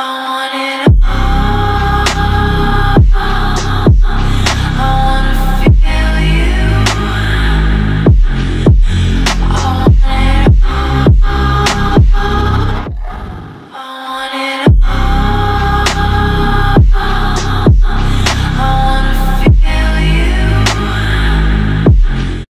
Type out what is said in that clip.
Oh.